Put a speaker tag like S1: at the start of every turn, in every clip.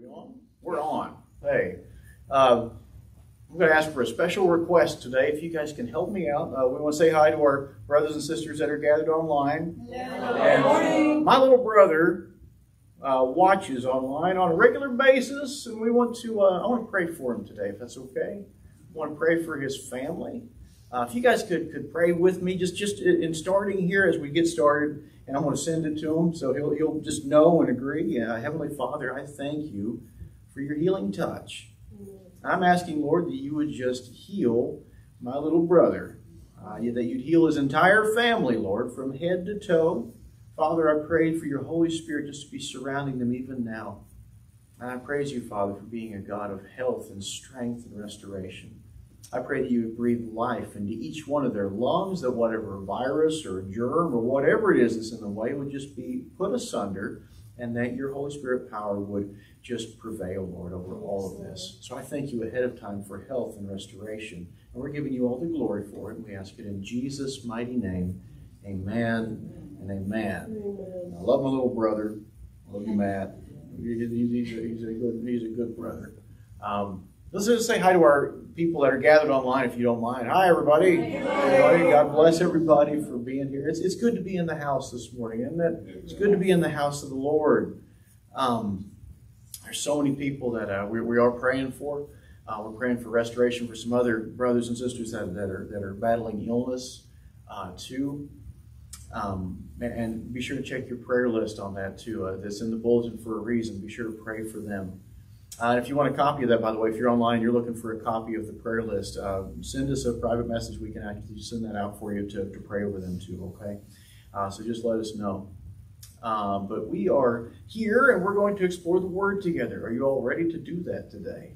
S1: We on? We're on. Hey, uh, I'm going to ask for a special request today. If you guys can help me out, uh, we want to say hi to our brothers and sisters that are gathered online. And my little brother uh, watches online on a regular basis, and we want to. Uh, I want to pray for him today, if that's okay. I want to pray for his family. Uh, if you guys could could pray with me, just just in starting here as we get started, and I'm going to send it to him so he'll he'll just know and agree. Heavenly Father, I thank you for your healing touch. I'm asking, Lord, that you would just heal my little brother, uh, that you'd heal his entire family, Lord, from head to toe. Father, I pray for your Holy Spirit just to be surrounding them even now. And I praise you, Father, for being a God of health and strength and restoration. I pray that you would breathe life into each one of their lungs, that whatever virus or germ or whatever it is that's in the way would just be put asunder, and that your Holy Spirit power would just prevail, Lord, over all of this. So I thank you ahead of time for health and restoration. And we're giving you all the glory for it. And we ask it in Jesus' mighty name. Amen and amen. I love my little brother. I love you, Matt. He's, a, he's, a, good, he's a good brother. Um, let's just say hi to our people that are gathered online, if you don't mind. Hi, everybody. everybody. God bless everybody for being here. It's, it's good to be in the house this morning, isn't it? It's good to be in the house of the Lord. Um, there's so many people that uh, we, we are praying for. Uh, we're praying for restoration for some other brothers and sisters that, that are that are battling illness uh, too. Um, and be sure to check your prayer list on that too. Uh, that's in the bulletin for a reason. Be sure to pray for them. Uh, and if you want a copy of that, by the way, if you're online, you're looking for a copy of the prayer list, uh, send us a private message. We can actually send that out for you to, to pray over them too, okay? so just let us know. Um, but we are here and we're going to explore the Word together. Are you all ready to do that today?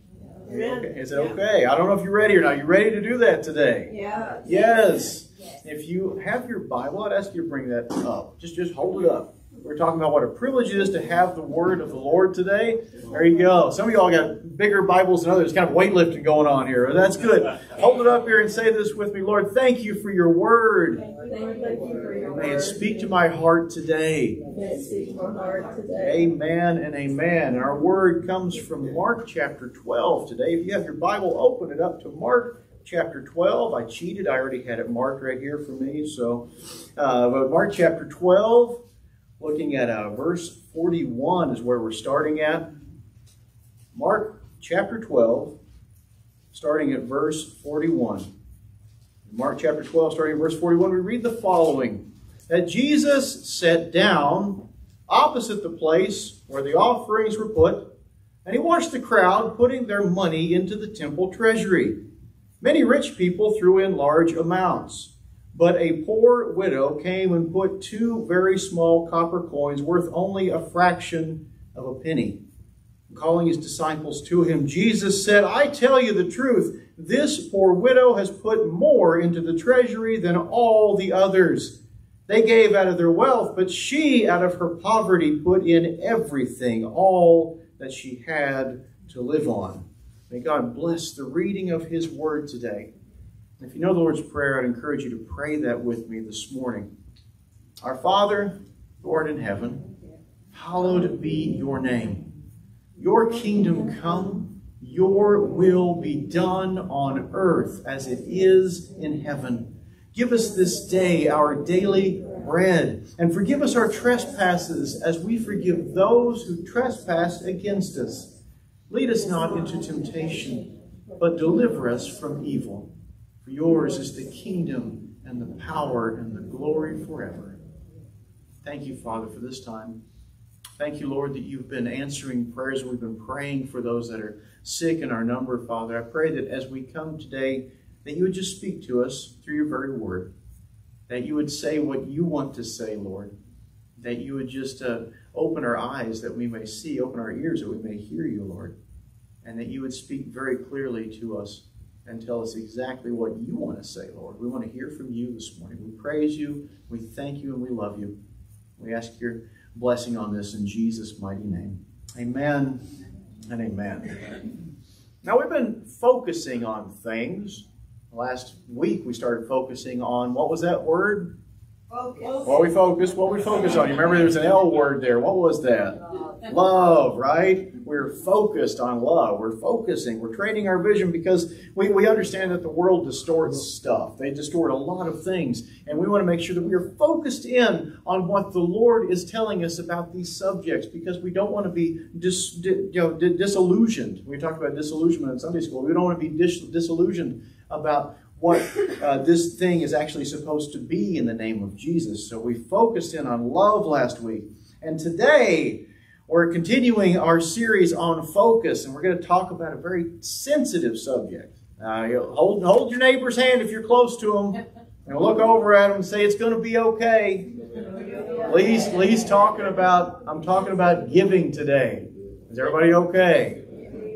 S2: Yeah.
S1: Okay. Is it okay? I don't know if you're ready or not. You ready to do that today?
S2: Yeah.
S1: Yes. yes. If you have your Bible, I'd ask you to bring that up. Just, just hold it up. We're talking about what a privilege it is to have the Word of the Lord today. There you go. Some of y'all got bigger Bibles than others. Kind of weightlifting going on here. That's good. Hold it up here and say this with me. Lord, thank you for your Word. May it speak to my heart today. Amen and amen. Our Word comes from Mark chapter 12 today. If you have your Bible, open it up to Mark chapter 12. I cheated. I already had it marked right here for me. So, uh, but Mark chapter 12 looking at uh, verse 41 is where we're starting at. Mark chapter 12, starting at verse 41. Mark chapter 12, starting at verse 41, we read the following That Jesus sat down opposite the place where the offerings were put, and he watched the crowd putting their money into the temple treasury. Many rich people threw in large amounts. But a poor widow came and put two very small copper coins worth only a fraction of a penny. Calling his disciples to him, Jesus said, I tell you the truth, this poor widow has put more into the treasury than all the others. They gave out of their wealth, but she, out of her poverty, put in everything, all that she had to live on. May God bless the reading of his word today. If you know the Lord's Prayer, I'd encourage you to pray that with me this morning. Our Father, Lord in heaven, hallowed be your name. Your kingdom come, your will be done on earth as it is in heaven. Give us this day our daily bread, and forgive us our trespasses as we forgive those who trespass against us. Lead us not into temptation, but deliver us from evil. For yours is the kingdom and the power and the glory forever. Thank you, Father, for this time. Thank you, Lord, that you've been answering prayers. We've been praying for those that are sick in our number, Father. I pray that as we come today, that you would just speak to us through your very word. That you would say what you want to say, Lord. That you would just uh, open our eyes that we may see, open our ears that we may hear you, Lord. And that you would speak very clearly to us and tell us exactly what you want to say, Lord. We want to hear from you this morning. We praise you, we thank you, and we love you. We ask your blessing on this in Jesus' mighty name. Amen and amen. Now, we've been focusing on things. Last week, we started focusing on what was that word? Focus. What we focus, what we focus on. You remember there's an L word there. What was that? Love, right? We're focused on love. We're focusing. We're training our vision because we, we understand that the world distorts stuff. They distort a lot of things. And we want to make sure that we are focused in on what the Lord is telling us about these subjects because we don't want to be dis, you know, disillusioned. We talked about disillusionment in Sunday school. We don't want to be dis, disillusioned about what uh, this thing is actually supposed to be in the name of Jesus. So we focused in on love last week. And today, we're continuing our series on focus, and we're going to talk about a very sensitive subject. Uh, hold, hold your neighbor's hand if you're close to them, and look over at them and say, It's going to be okay. Lee's, Lee's talking about, I'm talking about giving today. Is everybody okay?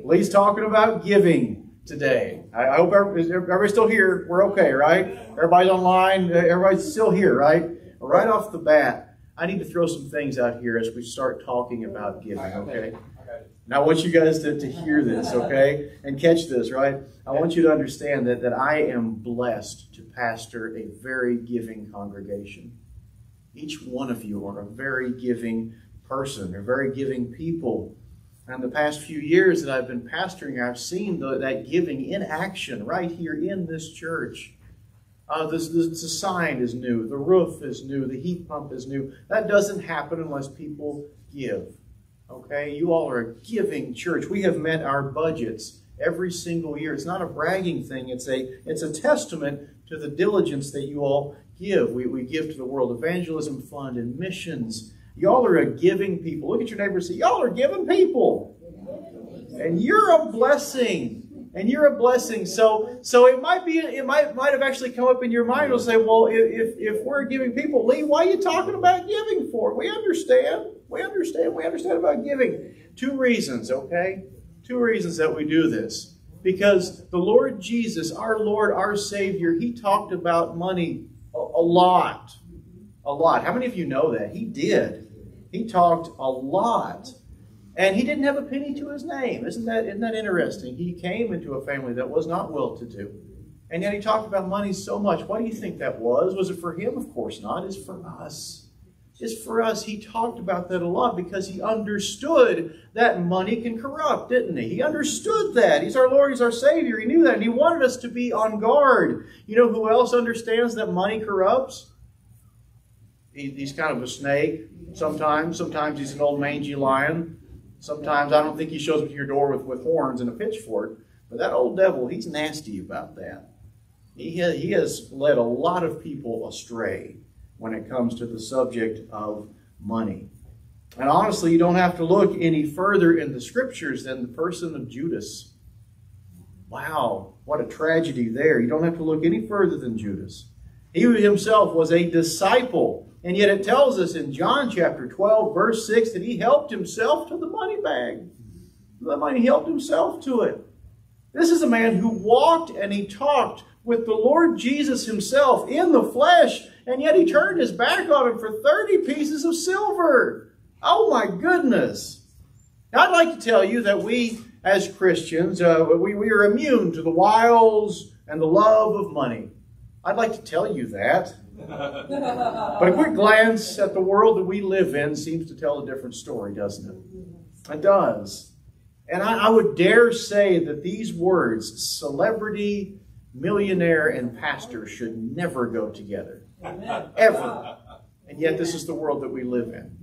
S1: Lee's talking about giving today. I, I hope everybody's still here. We're okay, right? Everybody's online. Everybody's still here, right? Right off the bat, I need to throw some things out here as we start talking about giving, okay? Now, I want you guys to, to hear this, okay? And catch this, right? I want you to understand that, that I am blessed to pastor a very giving congregation. Each one of you are a very giving person, a very giving people. And the past few years that I've been pastoring, I've seen the, that giving in action right here in this church. Uh, this, this, the sign is new, the roof is new, the heat pump is new. That doesn't happen unless people give. Okay? You all are a giving church. We have met our budgets every single year. It's not a bragging thing, it's a, it's a testament to the diligence that you all give. We, we give to the World Evangelism Fund and missions Y'all are a giving people. Look at your neighbor and say, Y'all are giving people. And you're a blessing. And you're a blessing. So so it might be it might might have actually come up in your mind and say, Well, if if we're giving people, Lee, why are you talking about giving for? We understand. We understand. We understand about giving. Two reasons, okay? Two reasons that we do this. Because the Lord Jesus, our Lord, our Savior, He talked about money a, a lot. A lot. How many of you know that? He did. He talked a lot. And he didn't have a penny to his name. Isn't that, isn't that interesting? He came into a family that was not well to do. And yet he talked about money so much. Why do you think that was? Was it for him? Of course not. It's for us. It's for us. He talked about that a lot because he understood that money can corrupt, didn't he? He understood that. He's our Lord, He's our Savior. He knew that. And he wanted us to be on guard. You know who else understands that money corrupts? He, he's kind of a snake sometimes. Sometimes he's an old mangy lion. Sometimes I don't think he shows up to your door with, with horns and a pitchfork. But that old devil, he's nasty about that. He he has led a lot of people astray when it comes to the subject of money. And honestly, you don't have to look any further in the scriptures than the person of Judas. Wow, what a tragedy there. You don't have to look any further than Judas. He himself was a disciple and yet it tells us in John chapter 12, verse 6, that he helped himself to the money bag. The money, he helped himself to it. This is a man who walked and he talked with the Lord Jesus himself in the flesh, and yet he turned his back on him for 30 pieces of silver. Oh my goodness. Now, I'd like to tell you that we, as Christians, uh, we, we are immune to the wiles and the love of money. I'd like to tell you that. but a quick glance at the world that we live in seems to tell a different story, doesn't it? It does. And I, I would dare say that these words, celebrity, millionaire, and pastor, should never go together. Ever. And yet, this is the world that we live in.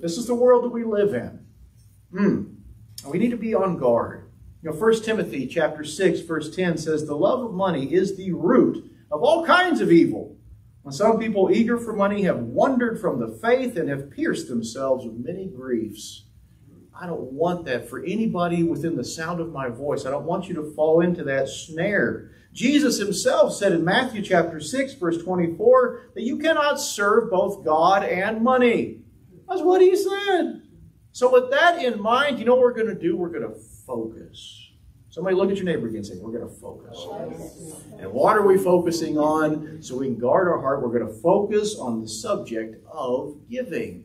S1: This is the world that we live in. Hmm. We need to be on guard. You know, 1 Timothy chapter 6, verse 10 says, The love of money is the root of all kinds of evil. And some people eager for money have wandered from the faith and have pierced themselves with many griefs. I don't want that for anybody within the sound of my voice. I don't want you to fall into that snare. Jesus himself said in Matthew chapter 6, verse 24, that you cannot serve both God and money. That's what he said. So with that in mind, you know what we're going to do? We're going to focus. Somebody look at your neighbor again and say, We're going to focus. And what are we focusing on so we can guard our heart? We're going to focus on the subject of giving.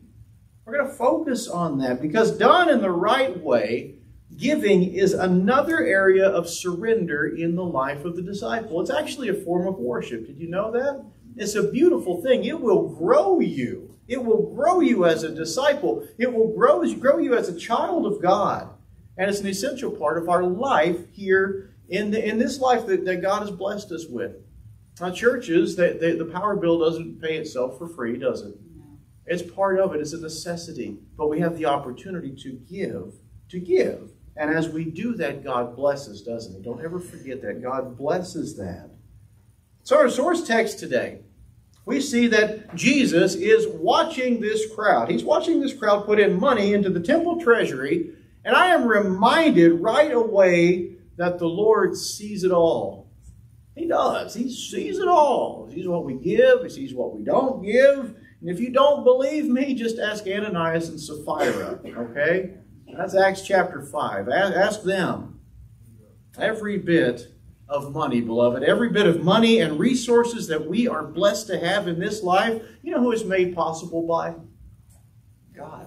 S1: We're going to focus on that because done in the right way, giving is another area of surrender in the life of the disciple. It's actually a form of worship. Did you know that? It's a beautiful thing. It will grow you. It will grow you as a disciple. It will grow, as grow you as a child of God. And it's an essential part of our life here in, the, in this life that, that God has blessed us with. Now, churches, the, the, the power bill doesn't pay itself for free, does it? It's part of it. It's a necessity. But we have the opportunity to give, to give. And as we do that, God blesses, doesn't He? Don't ever forget that. God blesses that. So, our source text today, we see that Jesus is watching this crowd. He's watching this crowd put in money into the temple treasury. And I am reminded right away that the Lord sees it all. He does. He sees it all. He sees what we give, He sees what we don't give. And if you don't believe me, just ask Ananias and Sapphira, okay? That's Acts chapter 5. Ask them. Every bit of money, beloved, every bit of money and resources that we are blessed to have in this life, you know who is made possible by? God.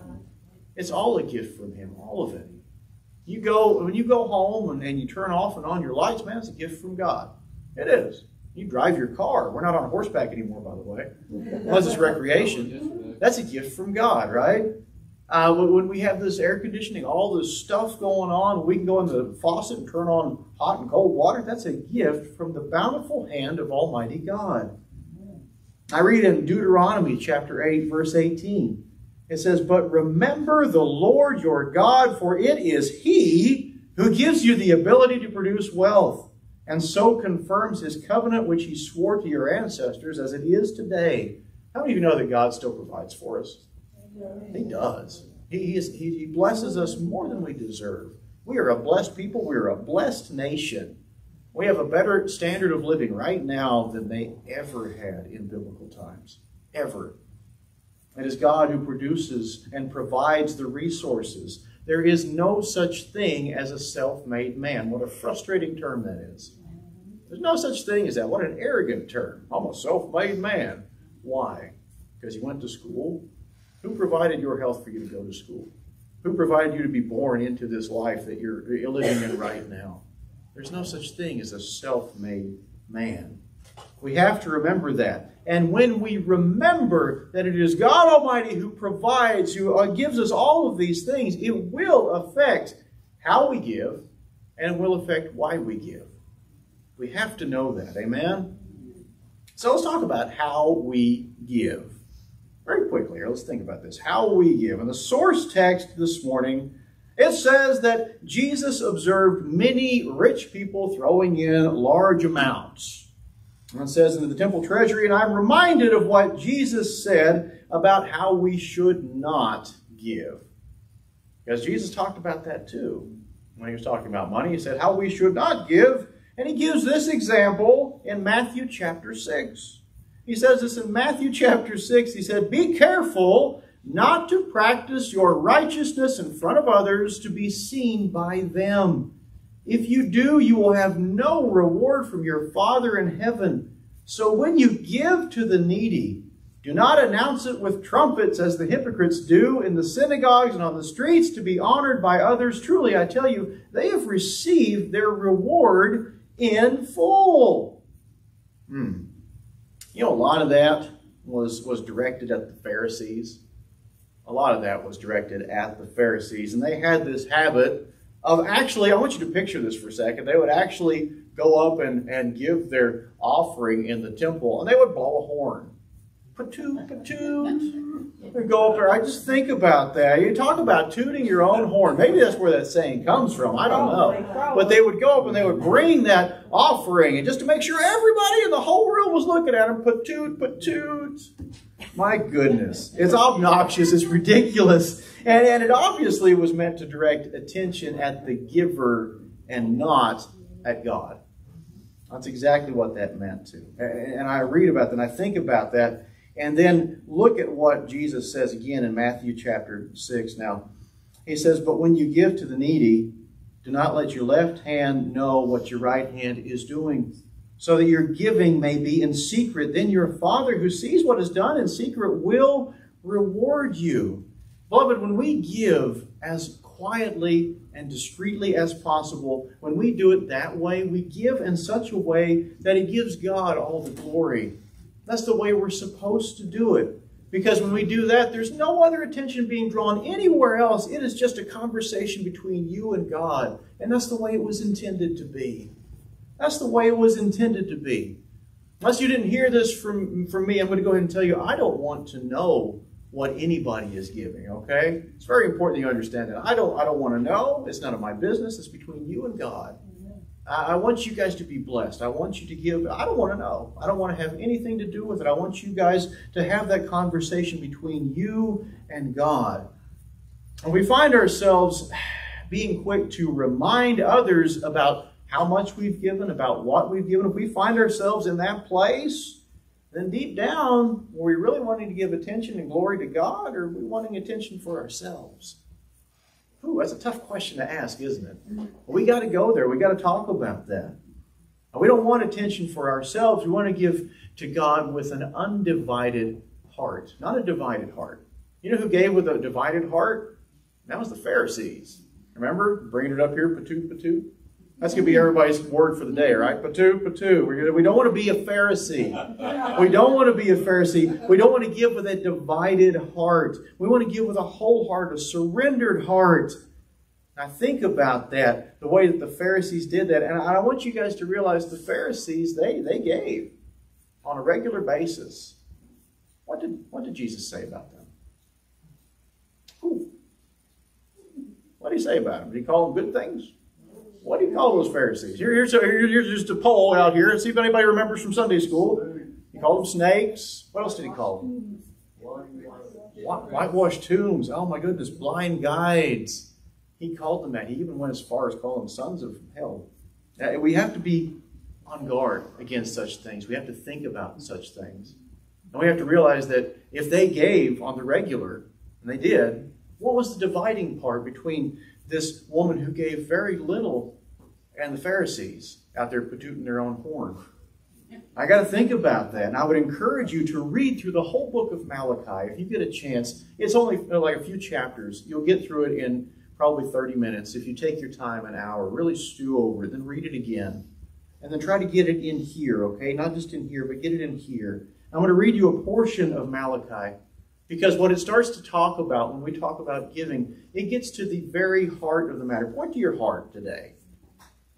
S1: It's all a gift from Him, all of it. You go when you go home and, and you turn off and on your lights, man, it's a gift from God. It is. You drive your car. We're not on horseback anymore, by the way. Unless it's recreation. That's a gift from God, right? Uh, when we have this air conditioning, all this stuff going on, we can go in the faucet and turn on hot and cold water. That's a gift from the bountiful hand of Almighty God. I read in Deuteronomy chapter 8, verse 18. It says, But remember the Lord your God, for it is He who gives you the ability to produce wealth, and so confirms His covenant which He swore to your ancestors as it is today. How many of you know that God still provides for us? He does. He, is, he, blesses us more than we deserve. We are a blessed people. We are a blessed nation. We have a better standard of living right now than they ever had in biblical times. Ever. It is God who produces and provides the resources. There is no such thing as a self-made man. What a frustrating term that is. There's no such thing as that. What an arrogant term. I'm a self-made man. Why? Because he went to school, who provided your health for you to go to school? Who provided you to be born into this life that you're living in right now? There's no such thing as a self made man. We have to remember that. And when we remember that it is God Almighty who provides, who uh, gives us all of these things, it will affect how we give and it will affect why we give. We have to know that. Amen? So let's talk about how we give very quickly here, let's think about this. How we give. In the source text this morning, it says that Jesus observed many rich people throwing in large amounts. It says in the temple treasury, and I'm reminded of what Jesus said about how we should not give. Because Jesus talked about that too. When he was talking about money, he said how we should not give. And he gives this example in Matthew chapter 6. He says this in Matthew chapter 6. He said, Be careful not to practice your righteousness in front of others to be seen by them. If you do, you will have no reward from your Father in heaven. So when you give to the needy, do not announce it with trumpets as the hypocrites do in the synagogues and on the streets to be honored by others. Truly, I tell you, they have received their reward in full. Hmm. You know, a lot of that was, was directed at the Pharisees. A lot of that was directed at the Pharisees. And they had this habit of actually, I want you to picture this for a second. They would actually go up and, and give their offering in the temple, and they would blow a horn. Patoot, patoot. And go up there. I just think about that. You talk about tooting your own horn. Maybe that's where that saying comes from. I don't know. But they would go up and they would bring that offering, and just to make sure everybody in the whole room was looking at them, patoot, patoot. My goodness. It's obnoxious. It's ridiculous. And, and it obviously was meant to direct attention at the giver and not at God. That's exactly what that meant to. And I read about that and I think about that and then look at what Jesus says again in Matthew chapter 6. Now, he says, But when you give to the needy, do not let your left hand know what your right hand is doing, so that your giving may be in secret. Then your Father who sees what is done in secret will reward you. Beloved, when we give as quietly and discreetly as possible, when we do it that way, we give in such a way that it gives God all the glory That's the way we're supposed to do it. Because when we do that, there's no other attention being drawn anywhere else. It is just a conversation between you and God. And that's the way it was intended to be. That's the way it was intended to be. Unless you didn't hear this from, from me, I'm going to go ahead and tell you I don't want to know what anybody is giving, okay? It's very important you understand that. I don't, I don't want to know. It's none of my business. It's between you and God. I want you guys to be blessed. I want you to give. I don't want to know. I don't want to have anything to do with it. I want you guys to have that conversation between you and God. And we find ourselves being quick to remind others about how much we've given, about what we've given. If we find ourselves in that place, then deep down, are we really wanting to give attention and glory to God, or are we wanting attention for ourselves? Ooh, that's a tough question to ask, isn't it? We got to go there. We got to talk about that. We don't want attention for ourselves. We want to give to God with an undivided heart, not a divided heart. You know who gave with a divided heart? That was the Pharisees. Remember? Bringing it up here, patu, patu. That's going to be everybody's word for the day, right? Patu, patu. We don't want to be a Pharisee. We don't want to be a Pharisee. We don't want to give with a divided heart. We want to give with a whole heart, a surrendered heart. Now think about that, the way that the Pharisees did that. And I want you guys to realize the Pharisees, they, they gave on a regular basis. What did, what did Jesus say about them? What did he say about them? Did he call them good things? What do you call those Pharisees? Here, here's, a, here's just a poll out here. See if anybody remembers from Sunday school. He called them snakes. What else did he call them? Whitewashed tombs. Oh my goodness, blind guides. He called them that. He even went as far as calling them sons of hell. We have to be on guard against such things. We have to think about such things. And we have to realize that if they gave on the regular, and they did, what was the dividing part between this woman who gave very little and the Pharisees out there tooting their own horn. I got to think about that. And I would encourage you to read through the whole book of Malachi. If you get a chance, it's only like a few chapters. You'll get through it in probably 30 minutes. If you take your time, an hour, really stew over it, then read it again. And then try to get it in here, okay? Not just in here, but get it in here. I'm going to read you a portion of Malachi because what it starts to talk about when we talk about giving, it gets to the very heart of the matter. Point to your heart today.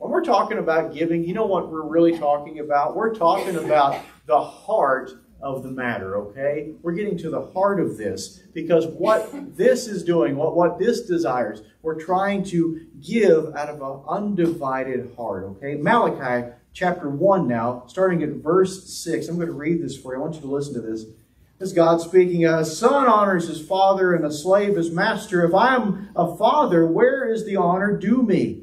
S1: When we're talking about giving, you know what we're really talking about? We're talking about the heart of the matter, okay? We're getting to the heart of this because what this is doing, what, what this desires, we're trying to give out of an undivided heart, okay? Malachi chapter 1 now, starting at verse 6. I'm going to read this for you. I want you to listen to this. This is God speaking. A son honors his father and a slave his master. If I am a father, where is the honor due me?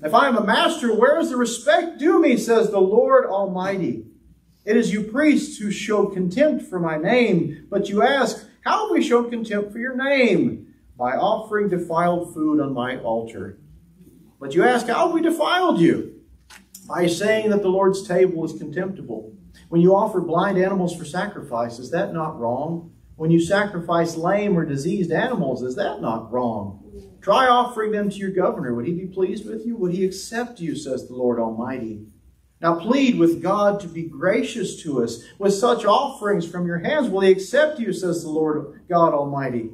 S1: If I am a master, where is the respect due me, says the Lord Almighty. It is you priests who show contempt for my name, but you ask, how have we shown contempt for your name? By offering defiled food on my altar. But you ask, how have we defiled you? By saying that the Lord's table is contemptible. When you offer blind animals for sacrifice, is that not wrong? When you sacrifice lame or diseased animals, is that not wrong? Try offering them to your governor. Would he be pleased with you? Would he accept you, says the Lord Almighty? Now plead with God to be gracious to us. With such offerings from your hands, will he accept you, says the Lord God Almighty?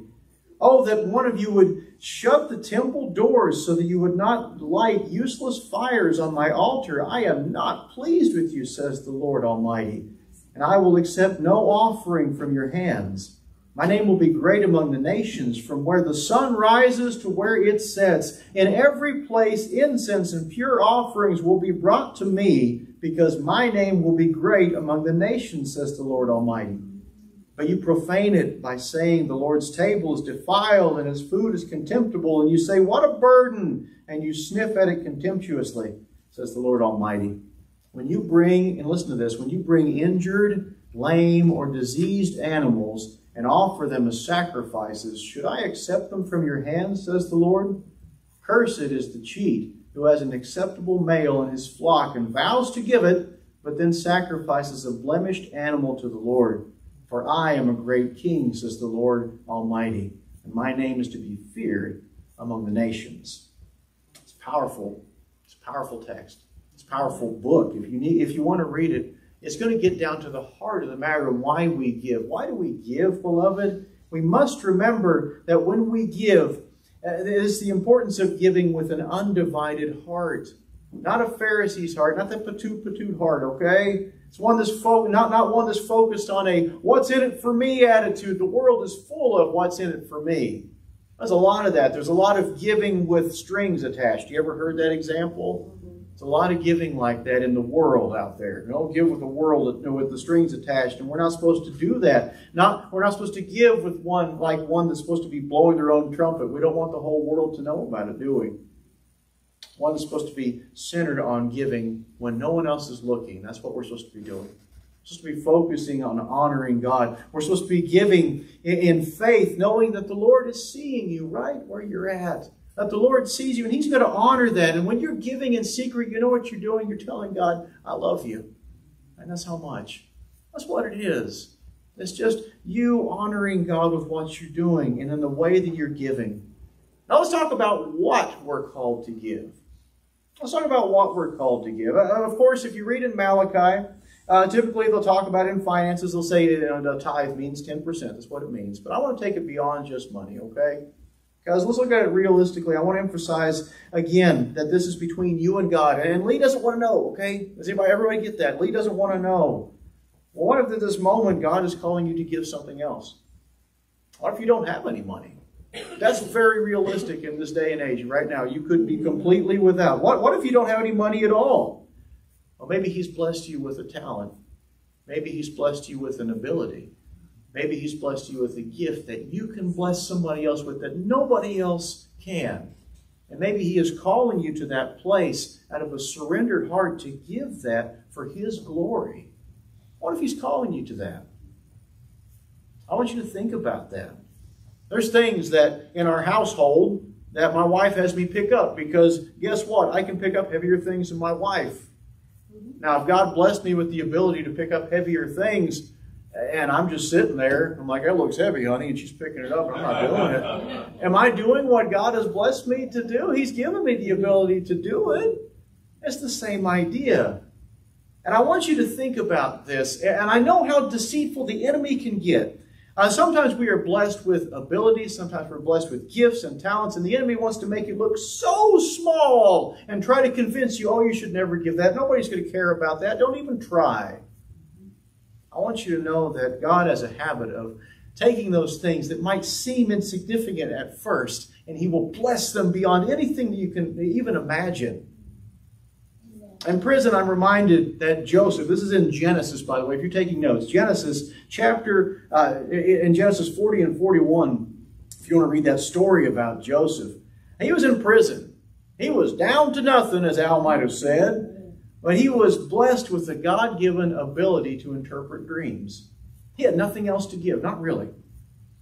S1: Oh, that one of you would shut the temple doors so that you would not light useless fires on my altar. I am not pleased with you, says the Lord Almighty, and I will accept no offering from your hands. My name will be great among the nations, from where the sun rises to where it sets. In every place, incense and pure offerings will be brought to me, because my name will be great among the nations, says the Lord Almighty. But you profane it by saying the Lord's table is defiled and his food is contemptible. And you say, What a burden! And you sniff at it contemptuously, says the Lord Almighty. When you bring, and listen to this, when you bring injured, lame, or diseased animals and offer them as sacrifices, should I accept them from your hands, says the Lord? Cursed is the cheat who has an acceptable male in his flock and vows to give it, but then sacrifices a blemished animal to the Lord. For I am a great king, says the Lord Almighty, and my name is to be feared among the nations. It's powerful. It's a powerful text. It's a powerful book. If you need, if you want to read it, it's going to get down to the heart of the matter of why we give. Why do we give, beloved? We must remember that when we give, uh, it is the importance of giving with an undivided heart. Not a Pharisee's heart, not the patoot patoot heart, okay? It's one that's fo- not, not one that's focused on a what's in it for me attitude. The world is full of what's in it for me. There's a lot of that. There's a lot of giving with strings attached. You ever heard that example? There's a lot of giving like that in the world out there. Know, give with the world with the strings attached, and we're not supposed to do that. Not we're not supposed to give with one like one that's supposed to be blowing their own trumpet. We don't want the whole world to know about it, do we? One that's supposed to be centered on giving when no one else is looking. That's what we're supposed to be doing. We're supposed to be focusing on honoring God. We're supposed to be giving in faith, knowing that the Lord is seeing you right where you're at. That the Lord sees you and He's going to honor that. And when you're giving in secret, you know what you're doing? You're telling God, I love you. And that's how much. That's what it is. It's just you honoring God with what you're doing and in the way that you're giving. Now let's talk about what we're called to give. Let's talk about what we're called to give. Uh, of course, if you read in Malachi, uh, typically they'll talk about in finances, they'll say you know, the tithe means 10%. That's what it means. But I want to take it beyond just money, okay? Guys, let's look at it realistically. I want to emphasize again that this is between you and God. And Lee doesn't want to know, okay? Does anybody, everybody get that? Lee doesn't want to know. Well, what if at this moment God is calling you to give something else? What if you don't have any money? That's very realistic in this day and age. Right now, you could be completely without. What, what if you don't have any money at all? Well, maybe He's blessed you with a talent. Maybe He's blessed you with an ability. Maybe He's blessed you with a gift that you can bless somebody else with that nobody else can. And maybe He is calling you to that place out of a surrendered heart to give that for His glory. What if He's calling you to that? I want you to think about that. There's things that in our household that my wife has me pick up because guess what? I can pick up heavier things than my wife. Mm-hmm. Now, if God blessed me with the ability to pick up heavier things, and I'm just sitting there, I'm like, that looks heavy, honey, and she's picking it up, and I'm not doing it. Am I doing what God has blessed me to do? He's given me the ability to do it. It's the same idea. And I want you to think about this. And I know how deceitful the enemy can get. Uh, sometimes we are blessed with abilities, sometimes we're blessed with gifts and talents, and the enemy wants to make you look so small and try to convince you, oh, you should never give that. Nobody's going to care about that. Don't even try. I want you to know that God has a habit of taking those things that might seem insignificant at first, and He will bless them beyond anything that you can even imagine. In prison, I'm reminded that Joseph, this is in Genesis, by the way, if you're taking notes, Genesis chapter, uh, in Genesis 40 and 41, if you want to read that story about Joseph, he was in prison. He was down to nothing, as Al might have said, but he was blessed with the God given ability to interpret dreams. He had nothing else to give, not really.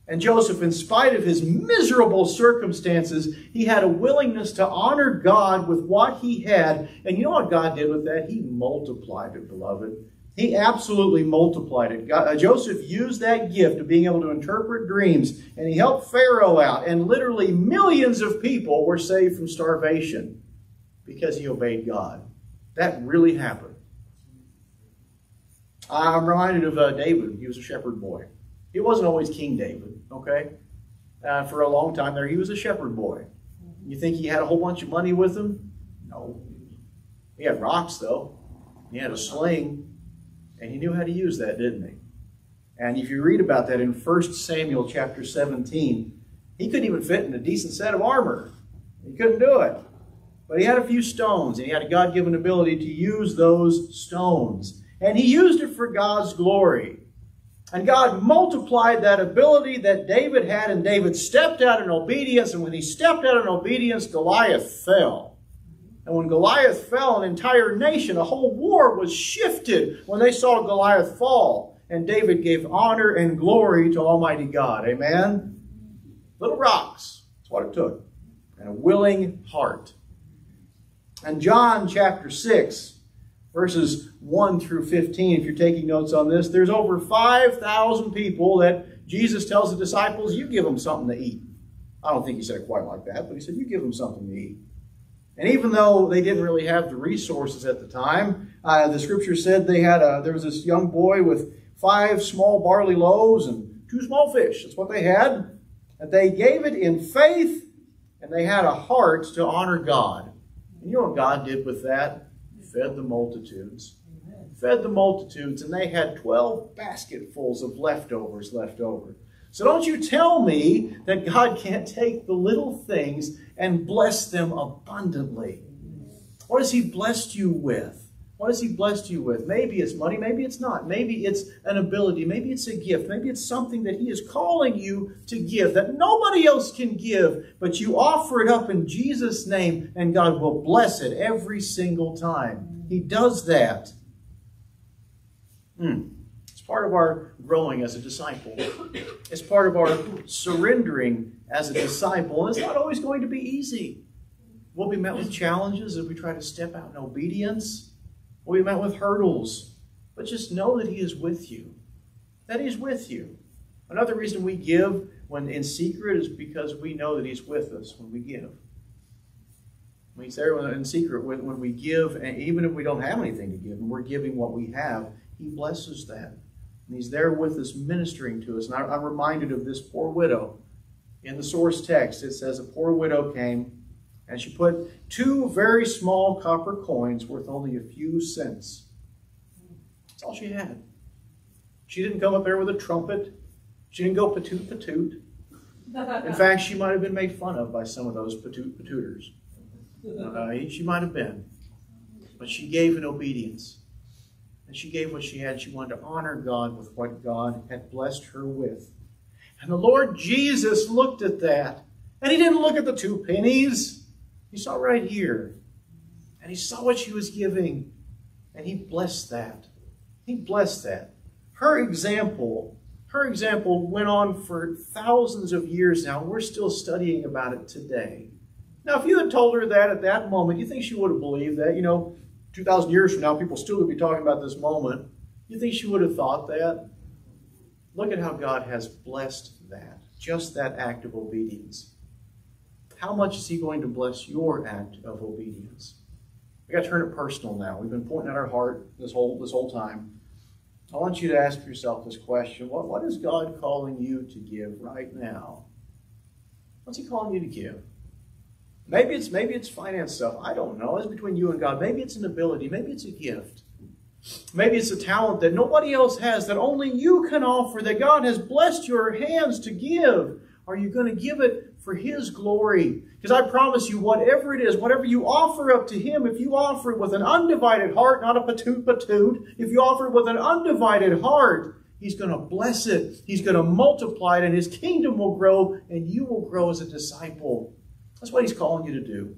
S1: And Joseph, in spite of his miserable circumstances, he had a willingness to honor God with what he had. And you know what God did with that? He multiplied it, beloved. He absolutely multiplied it. God, uh, Joseph used that gift of being able to interpret dreams, and he helped Pharaoh out. And literally millions of people were saved from starvation because he obeyed God. That really happened. I'm reminded of uh, David. He was a shepherd boy. He wasn't always King David, okay? Uh, for a long time there, he was a shepherd boy. You think he had a whole bunch of money with him? No. He had rocks, though. He had a sling, and he knew how to use that, didn't he? And if you read about that in 1 Samuel chapter 17, he couldn't even fit in a decent set of armor. He couldn't do it. But he had a few stones, and he had a God given ability to use those stones. And he used it for God's glory. And God multiplied that ability that David had, and David stepped out in obedience. And when he stepped out in obedience, Goliath fell. And when Goliath fell, an entire nation, a whole war was shifted when they saw Goliath fall. And David gave honor and glory to Almighty God. Amen? Little rocks. That's what it took. And a willing heart. And John chapter 6, verses 1 through 15, if you're taking notes on this, there's over 5,000 people that Jesus tells the disciples, you give them something to eat. I don't think he said it quite like that, but he said, you give them something to eat. And even though they didn't really have the resources at the time, uh, the scripture said they had a, there was this young boy with five small barley loaves and two small fish. That's what they had. And they gave it in faith, and they had a heart to honor God. And you know what God did with that? Fed the multitudes. Fed the multitudes, and they had 12 basketfuls of leftovers left over. So don't you tell me that God can't take the little things and bless them abundantly. What has He blessed you with? What has He blessed you with? Maybe it's money, maybe it's not. Maybe it's an ability, maybe it's a gift, maybe it's something that He is calling you to give that nobody else can give, but you offer it up in Jesus' name and God will bless it every single time. He does that. Hmm It's part of our growing as a disciple. It's part of our surrendering as a disciple. And it's not always going to be easy. We'll be met with challenges as we try to step out in obedience. We'll be met with hurdles. But just know that He is with you. That He's with you. Another reason we give when in secret is because we know that He's with us when we give. He's there in secret when we give, and even if we don't have anything to give, and we're giving what we have, He blesses that. And he's there with us, ministering to us. And I, am reminded of this poor widow. In the source text, it says a poor widow came and she put two very small copper coins worth only a few cents. That's all she had. She didn't come up there with a trumpet. She didn't go patoot patoot. In fact, she might have been made fun of by some of those patoot patooters. Uh, she might have been. But she gave in obedience. And she gave what she had. She wanted to honor God with what God had blessed her with. And the Lord Jesus looked at that. And he didn't look at the two pennies. He saw right here. And he saw what she was giving. And he blessed that. He blessed that. Her example, her example went on for thousands of years now. We're still studying about it today. Now, if you had told her that at that moment, you think she would have believed that? You know, 2,000 years from now, people still would be talking about this moment. You think she would have thought that? Look at how God has blessed that, just that act of obedience. How much is He going to bless your act of obedience? We got to turn it personal now. We've been pointing at our heart this whole this whole time. I want you to ask yourself this question: What what is God calling you to give right now? What's He calling you to give? Maybe it's maybe it's finance stuff. I don't know. It's between you and God. Maybe it's an ability. Maybe it's a gift. Maybe it's a talent that nobody else has, that only you can offer, that God has blessed your hands to give. Are you going to give it for His glory? Because I promise you, whatever it is, whatever you offer up to Him, if you offer it with an undivided heart, not a patoot patoot, if you offer it with an undivided heart, He's going to bless it. He's going to multiply it, and His kingdom will grow, and you will grow as a disciple. That's what he's calling you to do.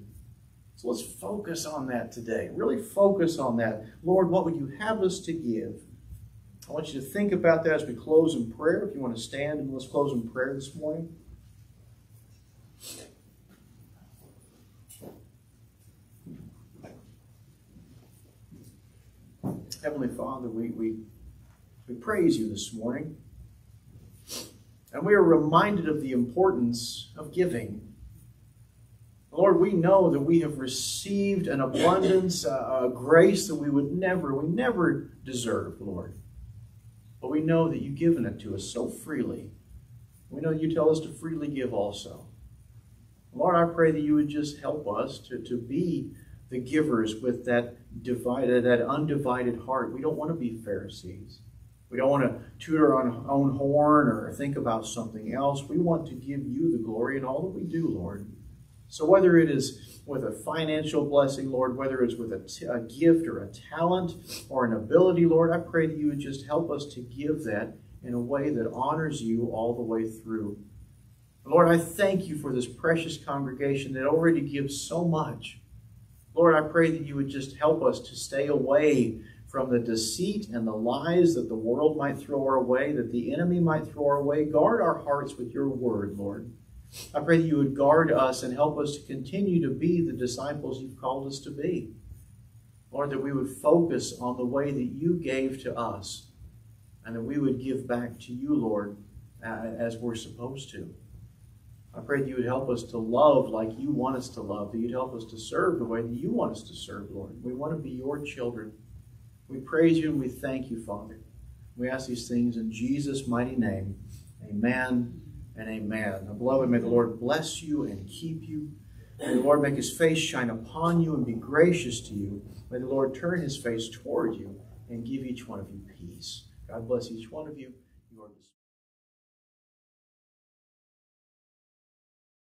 S1: So let's focus on that today. Really focus on that. Lord, what would you have us to give? I want you to think about that as we close in prayer. If you want to stand and let's close in prayer this morning. Heavenly Father, we, we, we praise you this morning. And we are reminded of the importance of giving. Lord, we know that we have received an abundance, a grace that we would never, we never deserve, Lord. But we know that you've given it to us so freely. We know you tell us to freely give also. Lord, I pray that you would just help us to, to be the givers with that divided, that undivided heart. We don't want to be Pharisees. We don't want to toot our own horn or think about something else. We want to give you the glory in all that we do, Lord. So whether it is with a financial blessing, Lord, whether it's with a, a gift or a talent or an ability, Lord, I pray that you would just help us to give that in a way that honors you all the way through. Lord, I thank you for this precious congregation that already gives so much. Lord, I pray that you would just help us to stay away from the deceit and the lies that the world might throw our way, that the enemy might throw our way. Guard our hearts with your word, Lord. I pray that you would guard us and help us to continue to be the disciples you've called us to be. Lord, that we would focus on the way that you gave to us and that we would give back to you, Lord, as we're supposed to. I pray that you would help us to love like you want us to love, that you'd help us to serve the way that you want us to serve, Lord. We want to be your children. We praise you and we thank you, Father. We ask these things in Jesus' mighty name. Amen and amen. Now, beloved, may the Lord bless you and keep you. May the Lord make his face shine upon you and be gracious to you. May the Lord turn his face toward you and give each one of you peace. God bless each one of you. You.